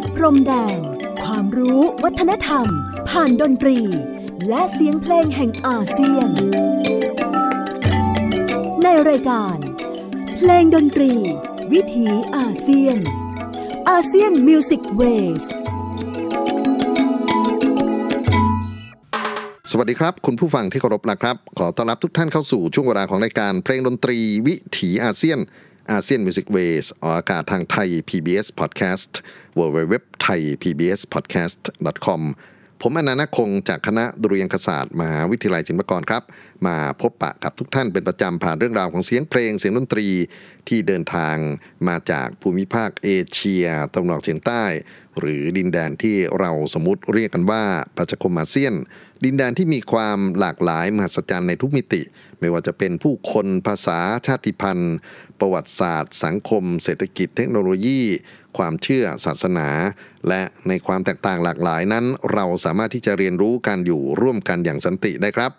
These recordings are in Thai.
ดพรมแดน ความรู้วัฒนธรรม ผ่านดนตรี และเสียงเพลงแห่งอาเซียน ในรายการ เพลงดนตรี วิถีอาเซียน อาเซียนมิวสิกเวสสวัสดีครับ คุณผู้ฟังที่เคารพนะครับ ขอต้อนรับทุกท่านเข้าสู่ช่วงเวลาของรายการเพลงดนตรีวิถีอาเซียน ASEAN Music Ways ออกอากาศทางไทย PBS Podcast w w w t h a i PBS Podcast com ผมอนันต์คงจากคณะดุริยางคศาสตร์มหาวิทยาลัยศิลปากรครับ มาพบปะกับทุกท่านเป็นประจำผ่านเรื่องราวของเสียงเพลงเสียงดนตรี ที่เดินทางมาจากภูมิภาคเอเชียตะวันออกเฉียงใต้ หรือดินแดนที่เราสมมติเรียกกันว่าประชาคมอาเซียน ดินแดนที่มีความหลากหลายมหัศจรรย์ในทุกมิติ ไม่ว่าจะเป็นผู้คนภาษาชาติพันธุ์ ประวัติศาสตร์ สังคม เศรษฐกิจเทคโนโลยี ความเชื่อศาสนา และในความแตกต่างหลากหลายนั้น เราสามารถที่จะเรียนรู้การอยู่ร่วมกันอย่างสันติได้ครับ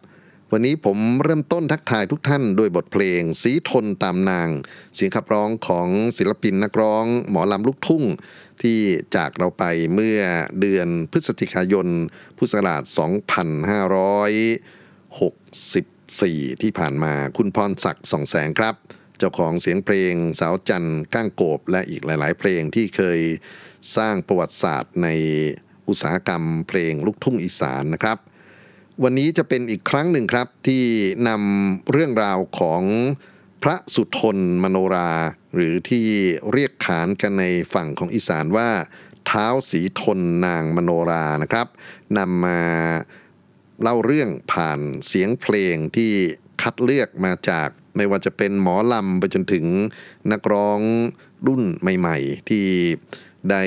วันนี้ผมเริ่มต้นทักทายทุกท่านด้วยบทเพลง สีทนตามนาง เสียงขับร้องของศิลปินนักร้อง หมอลำลูกทุ่งที่จากเราไปเมื่อเดือนพฤศจิกายน พุทธศักราช 4 ที่ผ่านมาคุณพรศักดิ์สองแสงครับ เจ้าของเสียงเพลงสาวจันทร์ก้างโกบและอีกหลาย ๆ เพลงที่เคยสร้างประวัติศาสตร์ในอุตสาหกรรมเพลงลูกทุ่งอีสานนะครับ วันนี้จะเป็นอีกครั้งหนึ่งครับที่นำเรื่องราวของพระสุทนมโนรา หรือที่เรียกขานกันในฝั่งของอีสานว่า เท้าสีทนนางมโนรานะครับนำมา เล่าเรื่องผ่านเสียงเพลงที่คัดเลือกมาจากไม่ว่าจะเป็นหมอลำไปจนถึงนักร้องรุ่นใหม่ ๆ ที่ได้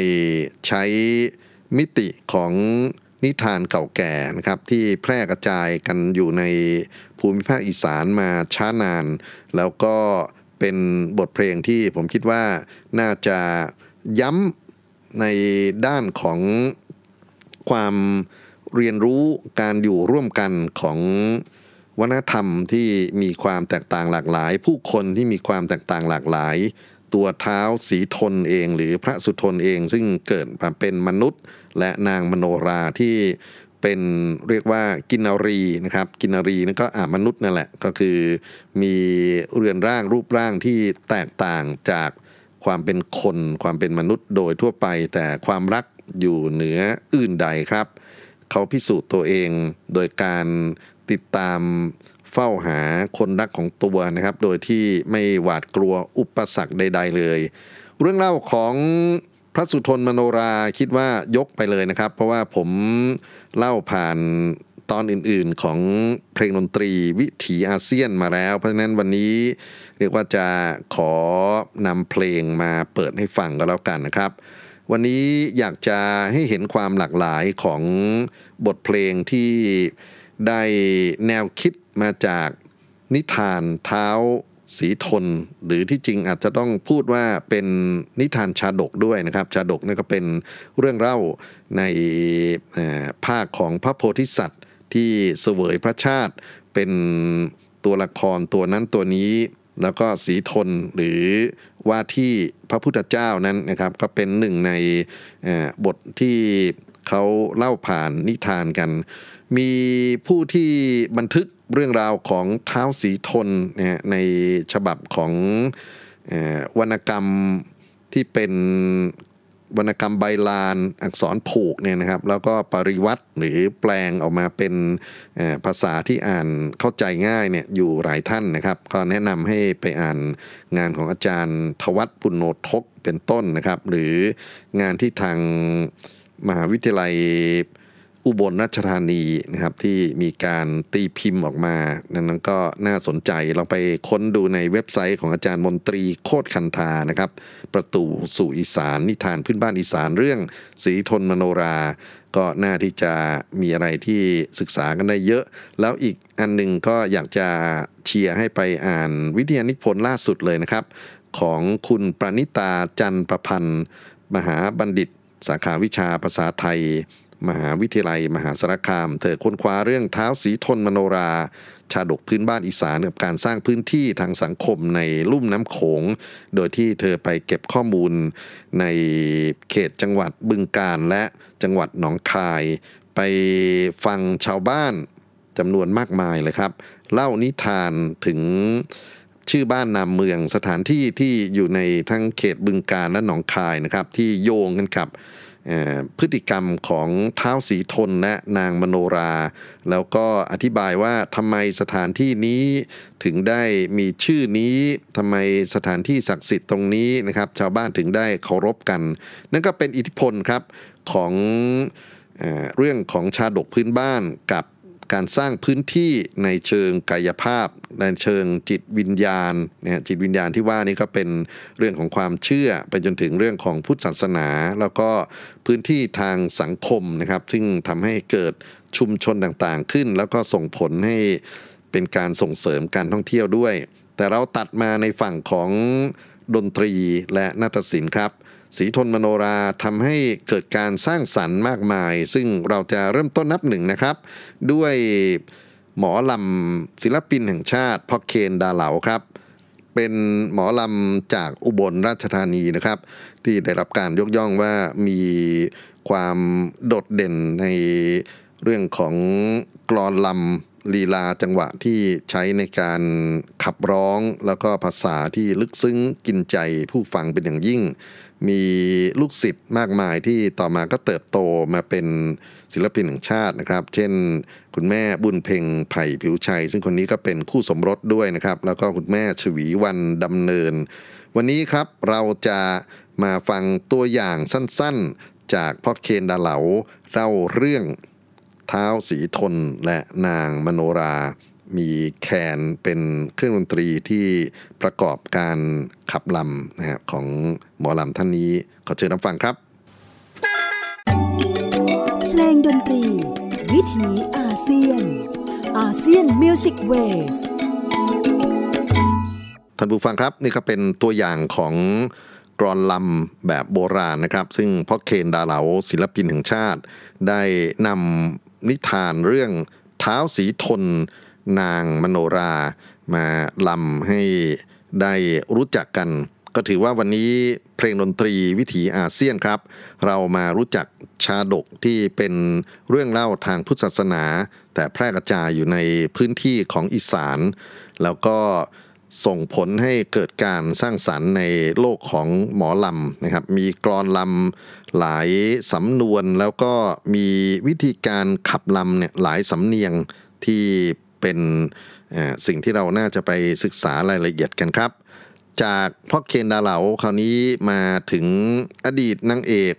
ใช้มิติของนิทานเก่าแก่นะครับ ที่แพร่กระจายกันอยู่ในภูมิภาคอีสานมาช้านาน แล้วก็เป็นบทเพลงที่ผมคิดว่าน่าจะย้ำในด้านของความ เรียนรู้การอยู่ร่วมกันของวัฒนธรรมที่มีความแตกต่างหลากหลาย ผู้คนที่มีความแตกต่างหลากหลาย ตัวเท้าสีทนเอง หรือพระสุทนเอง ซึ่งเกิดมาเป็นมนุษย์ และนางมโนราที่เป็นเรียกว่ากินรีนะครับกินรีนั่นก็อ่ามนุษย์นั่นแหละก็คือมีเรือนร่างรูปร่างที่แตกต่างจากความเป็นคน ความเป็นมนุษย์โดยทั่วไป แต่ความรักอยู่เหนืออื่นใดครับ เขาพิสูจน์ตัวเองโดยการติดตามเฝ้าหาคนรักของตัวนะครับ โดยที่ไม่หวาดกลัวอุปสรรคใด ๆ เลย เรื่องเล่าของพระสุทนมโนราคิดว่ายกไปเลยนะครับ เพราะว่าผมเล่าผ่านตอนอื่นๆของเพลงดนตรีวิถีอาเซียนมาแล้ว เพราะฉะนั้นวันนี้เรียกว่าจะขอนำเพลงมาเปิดให้ฟังก็แล้วกันนะครับ วันนี้อยากจะให้เห็นความหลากหลายของบทเพลงที่ได้แนวคิดมาจากนิทานเท้าสีทน หรือที่จริงอาจจะต้องพูดว่าเป็นนิทานชาดกด้วยนะครับ ชาดกนี่ก็เป็นเรื่องเล่าในภาคของพระโพธิสัตว์ ที่เสวยพระชาติเป็นตัวละครตัวนั้นตัวนี้ แล้วก็สีทนหรือ ว่าที่พระพุทธเจ้านั้นนะครับ ก็เป็นหนึ่งในบทที่เขาเล่าผ่านนิทานกัน มีผู้ที่บันทึกเรื่องราวของเท้าสีทนในฉบับของวรรณกรรมที่เป็น วรรณกรรมใบลานอักษรผูกเนี่ยนะครับ แล้วก็ปริวัติหรือแปลงออกมาเป็นภาษาที่อ่านเข้าใจง่ายเนี่ยอยู่หลายท่านนะครับ ก็แนะนำให้ไปอ่านงานของอาจารย์ทวัตปุณโนทกเป็นต้นนะครับ หรืองานที่ทางมหาวิทยาลัย อุบลราชธานีนะครับที่มีการตีพิมพ์ออกมานั้นก็น่าสนใจเราไปค้นดูในเว็บไซต์ของอาจารย์มนตรีโคตรคันธานะครับ ประตูสู่อีสานนิทานพื้นบ้านอีสานเรื่องสีทนมโนรา ก็น่าที่จะมีอะไรที่ศึกษากันได้เยอะ แล้วอีกอันหนึ่งก็อยากจะเชียร์ให้ไปอ่านวิทยานิพนธ์ล่าสุดเลยนะครับ ของคุณปรณิตาจันประพันธ์ มหาบัณฑิต สาขาวิชาภาษาไทย มหาวิทยาลัย มหาสารคาม เธอค้นคว้าเรื่องเท้าสีทนมโนรา ชาดกพื้นบ้านอีสานกับการสร้างพื้นที่ทางสังคมในลุ่มน้ำโขง โดยที่เธอไปเก็บข้อมูลในเขตจังหวัดบึงกาฬและจังหวัดหนองคาย ไปฟังชาวบ้านจำนวนมากมายเลยครับ เล่านิทานถึงชื่อบ้านนามเมืองสถานที่ที่อยู่ในทั้งเขตบึงกาฬและหนองคายนะครับ ที่โยงกันกับ พฤติกรรมของเท้าวสีทนและนางมโนรา แล้วก็อธิบายว่าทำไมสถานที่นี้ถึงได้มีชื่อนี้ทำไมสถานที่ศักดิ์สิทธิ์ตรงนี้นะครับ ชาวบ้านถึงได้เคารพกัน นั่นก็เป็นอิทธิพลครับของเอเรื่องของชาดกพื้นบ้านกับ การสร้างพื้นที่ในเชิงกายภาพ ในเชิงจิตวิญญาณเนะฮะจิตวิญญาณที่ว่านี้ก็เป็นเรื่องของความเชื่อไปจนถึงเรื่องของพุทธศาสนา แล้วก็พื้นที่ทางสังคมนะครับ ซึ่งทำให้เกิดชุมชนต่างๆขึ้น แล้วก็ส่งผลให้เป็นการส่งเสริมการท่องเที่ยวด้วย แต่เราตัดมาในฝั่งของดนตรีและนาฏศิลป์ครับ สีทนมโนราทำให้เกิดการสร้างสรรค์มากมาย ซึ่งเราจะเริ่มต้นนับหนึ่งนะครับ ด้วยหมอลำศิลปินแห่งชาติพ่อเคนดาเหลาครับ เป็นหมอลำจากอุบลราชธานีนะครับ ที่ได้รับการยกย่องว่ามีความโดดเด่นในเรื่องของกรอนลำลีลาจังหวะที่ใช้ในการขับร้องแล้วก็ภาษาที่ลึกซึ้งกินใจผู้ฟังเป็นอย่างยิ่ง มีลูกศิษย์มากมายที่ต่อมาก็เติบโตมาเป็นศิลปินแห่งชาตินะครับ เช่น คุณแม่บุญเพ็งไผ่ผิวชัย ซึ่งคนนี้ก็เป็นคู่สมรสด้วยนะครับ แล้วก็คุณแม่ชวีวันดำเนิน วันนี้ครับเราจะมาฟังตัวอย่างสั้นๆ จากพ่อเคนดาเหลาเล่าเรื่องเท้าสีทนและนางมโนรา มีแคนเป็นเครื่องดนตรีที่ประกอบการขับลำนะฮะของหมอลำท่านนี้ขอเชิญรับฟังครับ เพลงดนตรี วิถีอาเซียน ASEAN Music Waysท่านผู้ฟังครับนี่ก็เป็นตัวอย่างของกลอนลำแบบโบราณนะครับ ซึ่งพ่อเคนดาเหลาศิลปินแห่งชาติ ได้นำนิทานเรื่องท้าวสีทน นางมะโนราห์มาลำให้ได้รู้จักกัน ก็ถือว่าวันนี้เพลงดนตรีวิถีอาเซียนครับ เรามารู้จักชาดกที่เป็นเรื่องเล่าทางพุทธศาสนา แต่แพร่กระจายอยู่ในพื้นที่ของอีสาน แล้วก็ส่งผลให้เกิดการสร้างสรรค์ในโลกของหมอลำนะครับ มีกรอนลำหลายสำนวนแล้วก็มีวิธีการขับลำเนี่ยหลายสำเนียงที่ เป็นสิ่งที่เราน่าจะไปศึกษารายละเอียดกันครับ จากพ่อเคนดาเหลาคราวนี้มาถึงอดีตนางเอก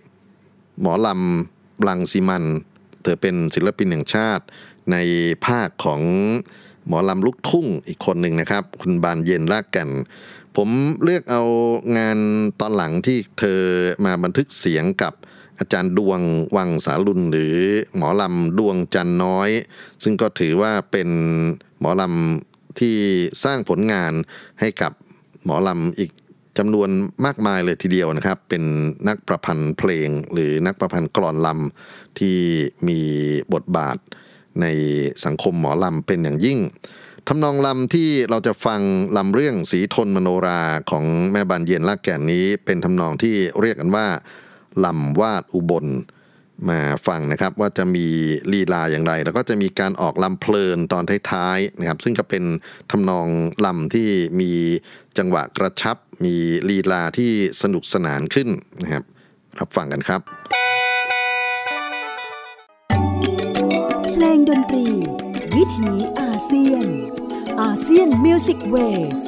หมอลำลังสีมัน เธอเป็นศิลปินแห่งชาติในภาคของหมอลำลูกทุ่งอีกคนหนึ่งนะครับ คุณบานเย็นรากกัน ผมเลือกเอางานตอนหลังที่เธอมาบันทึกเสียงกับ อาจารย์ดวงวังสาลุนหรือหมอลำดวงจันน้อย ซึ่งก็ถือว่าเป็นหมอลำที่สร้างผลงานให้กับหมอลำอีกจำนวนมากมายเลยทีเดียวนะครับ เป็นนักประพันธ์เพลง หรือนักประพันธ์กลอนลำที่มีบทบาทในสังคมหมอลำเป็นอย่างยิ่งทำนองลำที่เราจะฟังลำเรื่องสีทนมโนราของแม่บานเย็นลากแก่นนี้ เป็นทำนองที่เรียกกันว่า ลำวาดอุบลมาฟังนะครับว่าจะมีลีลาอย่างไร แล้วก็จะมีการออกลำเพลินตอนท้ายๆนะครับ ซึ่งก็เป็นทำนองลำที่มีจังหวะกระชับ มีลีลาที่สนุกสนานขึ้นนะครับ รับฟังกันครับ เพลงดนตรี วิถีอาเซียน ASEAN Music Wayส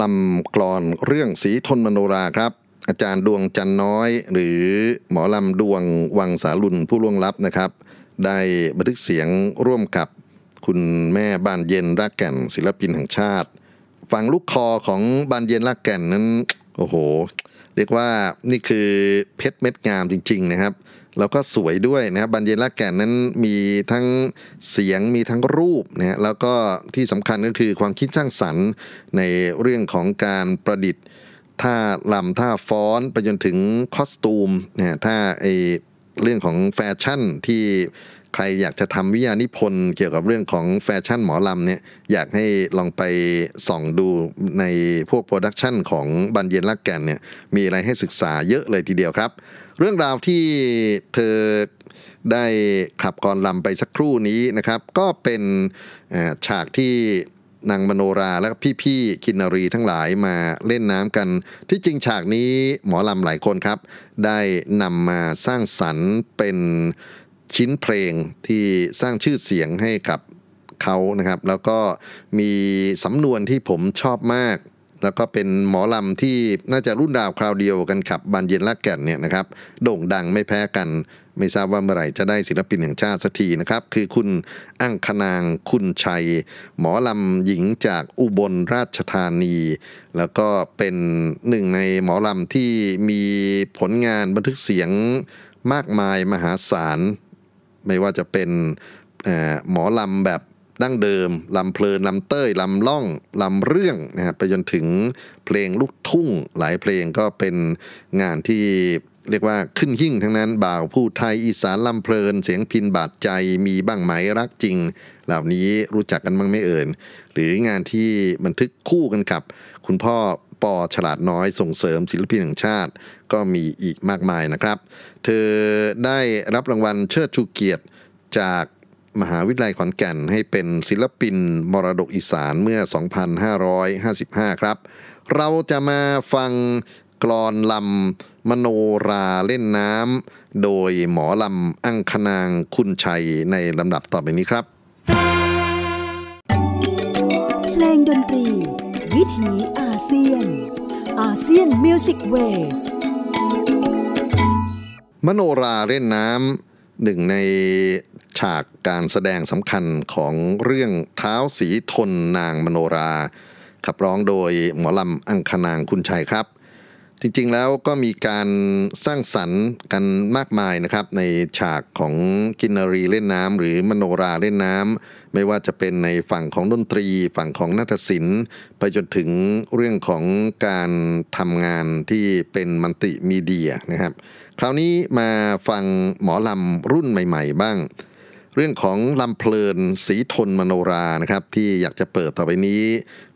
ลำกลอนเรื่องสีทนมโนราครับ อาจารย์ดวงจันน้อย หรือหมอลำดวงวังสาลุนผู้ล่วงลับนะครับ ได้บันทึกเสียงร่วมกับคุณแม่บานเย็นรักแก่น ศิลปินแห่งชาติ ฟังลูกคอของบานเย็นรักแก่นนั้นโอ้โห เรียกว่านี่คือเพชรเม็ดงามจริง ๆ นะครับแล้วก็สวยด้วยนะครับบันเย็นรักแก่นนั้นมีทั้งเสียงมีทั้งรูปนะฮะแล้วก็ที่สำคัญก็คือความคิดสร้างสรรค์ในเรื่องของการประดิษฐ์ ท่าลำท่าฟ้อนไปจนถึง costume เนะฮะท่าไอเรื่องของแฟชั่นที่ใครอยากจะทำวิทยานิพนธ์เกี่ยวกับเรื่องของแฟชั่นหมอลำเนี่ยอยากให้ลองไปส่องดูในพวก production ของบานเย็น รากแก่นเนี่ยมีอะไรให้ศึกษาเยอะเลยทีเดียวครับ เรื่องราวที่เธอได้ขับกรลำไปสักครู่นี้นะครับ ก็เป็นฉากที่ นางมโนราและพี่ๆกินรีทั้งหลายมาเล่นน้ำกัน ที่จริงฉากนี้หมอลำหลายคนครับ ได้นำมาสร้างสรรค์เป็นชิ้นเพลงที่สร้างชื่อเสียงให้กับเขานะครับ แล้วก็มีสำนวนที่ผมชอบมาก แล้วก็เป็นหมอลำที่น่าจะรุ่นราวคราวเดียวกันขับบานเย็นลักแก่นเนี่ยนะครับ โด่งดังไม่แพ้กัน ไม่ทราบว่าเมื่อไหร่จะได้ศิลปินแห่งชาติสักทีนะครับ คือคุณอังคนางคุณชัย หมอลำหญิงจากอุบลราชธานี แล้วก็เป็นหนึ่งในหมอลำที่มีผลงานบันทึกเสียงมากมายมหาศาล ไม่ว่าจะเป็นหมอลำแบบดั้งเดิม ลำเพลิน ลำเต้ย ลำล่อง ลำเรื่องนะครับไปจนถึงเพลงลูกทุ่งหลายเพลงก็เป็นงานที่ เรียกว่าขึ้นหิ่งทั้งนั้นบ่าวผู้ไทยอีสานลำเพลิน เสียงพินบาดใจมีบ้างไหมรักจริง เหล่านี้รู้จักกันบ้างไม่เอ่ยหรืองานที่บันทึกคู่กันกับ คุณพ่อปอฉลาดน้อยส่งเสริมศิลปินแห่งชาติ ก็มีอีกมากมายนะครับ เธอได้รับรางวัลเชิดชูเกียรติจากมหาวิทยาลัยขอนแก่นให้เป็นศิลปินมรดกอีสานเมื่อ 2555 ครับ เราจะมาฟัง กรอนลำ มโนราเล่นน้ำ โดยหมอลำ อังคนางคุณชัยในลำดับต่อไปนี้ครับเพลงดนตรี วิถีอาเซียน ASEAN Music Waysมะโนราห์เล่นน้ำหนึ่งในฉากการแสดงสำคัญของเรื่องท้าวสีทนนางมะโนราห์ ขับร้องโดยหมอลำอังคนางคุณชัยครับ จริงๆแล้วก็มีการสร้างสรรค์กันมากมายนะครับ ในฉากของกินนารีเล่นน้ำหรือมะโนราห์เล่นน้ำไม่ว่าจะเป็นในฝั่งของดนตรี ฝั่งของนาฏศิลป์ ไปจนถึงเรื่องของการทำงานที่เป็นมัลติมีเดียนะครับ คราวนี้มาฟังหมอลำรุ่นใหม่ๆบ้าง เรื่องของลำเพลินสีทนมโนรานะครับ ที่อยากจะเปิดต่อไปนี้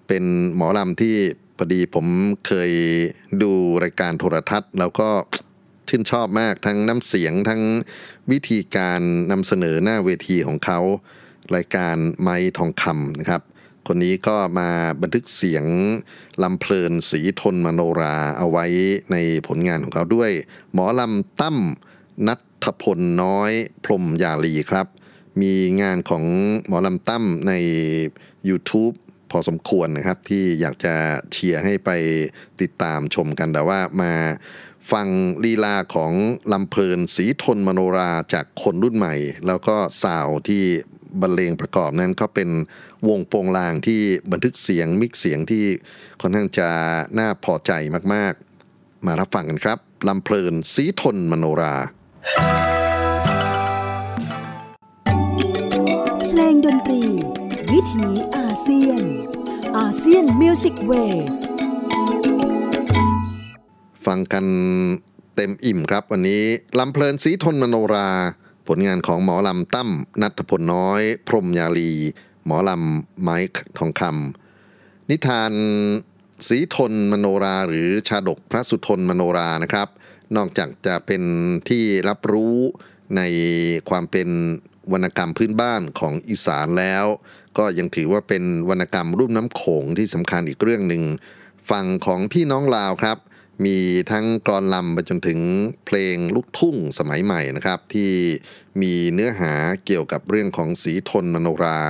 เป็นหมอลำที่ พอดีผมเคยดูรายการโทรทัศน์ แล้วก็ชื่นชอบมากทั้งน้ำเสียงทั้งวิธีการนำเสนอหน้าเวทีของเขา รายการไม้ทองคำนะครับ คนนี้ก็มาบันทึกเสียงลำเพลินสีทนมโนราเอาไว้ในผลงานของเขาด้วย หมอลำตั้มนัทพลน้อยพรมยาลีครับ มีงานของหมอลำตั้มใน YouTube อสมควรนะครับ ที่อยากจะเชียร์ให้ไปติดตามชมกันแต่ว่ามาฟังลีลาของลำเพลินสีทนมโนราจากคนรุ่นใหม่ แล้วก็สาวที่บรรเลงประกอบนั้นก็เป็นวงโปงลางที่บันทึกเสียงมิกเสียงที่ค่อนข้างจะน่าพอใจมากๆ มารับฟังกันครับลำเพลินสีทนมโนรา เพลงดนตรี วิถีอา เซียน อาเซียนมิวสิกเวสฟังกันเต็มอิ่มครับวันนี้ลำเพลินสีทนมโนรา ผลงานของหมอลำตั้มนัทพลน้อย พรมยาลี หมอลำไมค์ทองคำนิทานสีทนมโนราหรือชาดกพระสุทนมโนรานะครับ นอกจากจะเป็นที่รับรู้ในความเป็น วรรณกรรมพื้นบ้านของอีสานแล้ว ก็ยังถือว่าเป็นวรรณกรรมรูปน้ำโขงที่สำคัญอีกเรื่องหนึ่งฝั่งของพี่น้องลาวครับ มีทั้งกรอนลำไปจนถึงเพลงลูกทุ่งสมัยใหม่นะครับ ที่มีเนื้อหาเกี่ยวกับเรื่องของสีทนมโนรา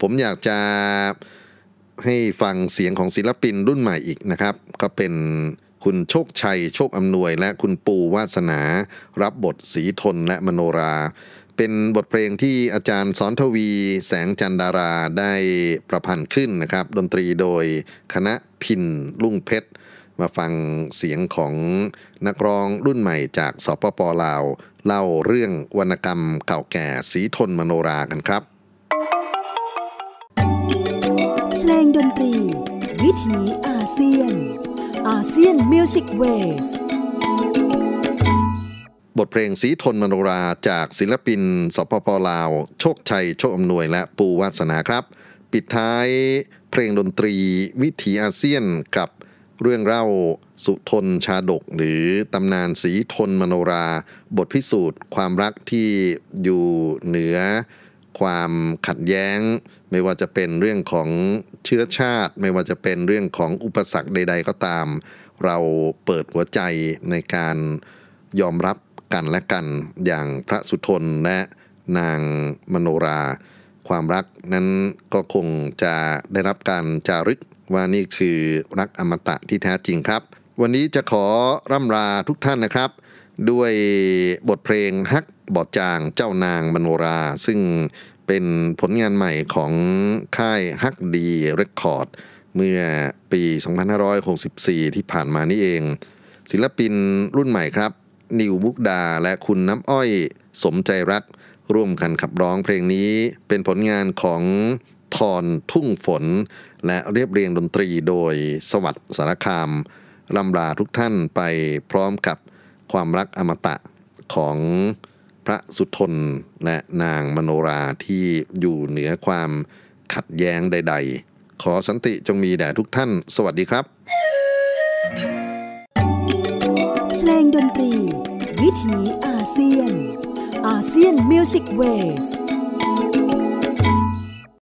ผมอยากจะให้ฟังเสียงของศิลปินรุ่นใหม่อีกนะครับ ก็เป็นคุณโชคชัย โชคอำนวย และคุณปูวาสนา รับบทสีทนและมโนรา เป็นบทเพลงที่อาจารย์สอนทวี แสงจันดาราได้ประพันธ์ขึ้นนะครับ ดนตรีโดยคณะพินลุ่งเพชร มาฟังเสียงของนักร้องรุ่นใหม่จากสปป.ลาว เล่าเรื่องวรรณกรรมเก่าแก่สีทนมะโนราห์กันครับ เพลงดนตรี วิถีอาเซียน ASEAN Music Wayส บทเพลงสีทนมโนราจากศิลปินสปปลาว โชคชัย โชคอำนวยและปูวาสนาครับ ปิดท้ายเพลงดนตรีวิถีอาเซียนกับเรื่องเล่าสุทนชาดก หรือตำนานสีทนมโนรา บทพิสูจน์ ความรักที่อยู่เหนือ ความขัดแย้ง ไม่ว่าจะเป็นเรื่องของเชื้อชาติ ไม่ว่าจะเป็นเรื่องของอุปสรรคใด ๆ ก็ตาม เราเปิดหัวใจในการยอมรับ กันและกันอย่างพระสุทนและนางมโนรา ความรักนั้นก็คงจะได้รับการจารึกว่านี่คือรักอมตะที่แท้จริงครับ วันนี้จะขอร่ำลาทุกท่านนะครับ ด้วยบทเพลงฮักบอดจางเจ้านางมโนรา ซึ่งเป็นผลงานใหม่ของค่ายฮักดีเรคคอร์ดเมื่อปี 2564 ที่ผ่านมานี่เอง ศิลปินรุ่นใหม่ครับ นิวมุกดา และคุณน้ำอ้อยสมใจรัก ร่วมกันขับร้องเพลงนี้เป็นผลงานของทอนทุ่งฝน และเรียบเรียงดนตรีโดยสวัสดิ์สารคามลำลาทุกท่านไปพร้อมกับความรักอมตะของพระสุทนและนางมโนราที่อยู่เหนือความขัดแย้งใด ๆ ขอสันติจงมีแด่ทุกท่าน สวัสดีครับ เพลงดนตรี วิถีอาเซียนอาเซียนมิวสิกเวส